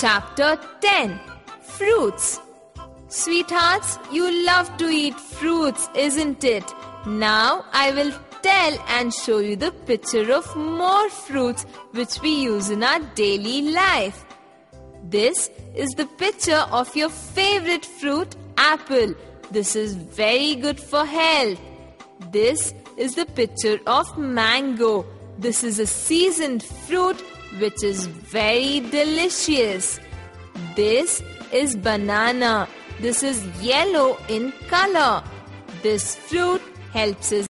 Chapter 10 Fruits Sweethearts, you love to eat fruits, isn't it? Now I will tell and show you the picture of more fruits which we use in our daily life. This is the picture of your favorite fruit, apple. This is very good for health. This is the picture of mango. This is a seasoned fruit which is very delicious. This is banana. This is yellow in color. This fruit helps us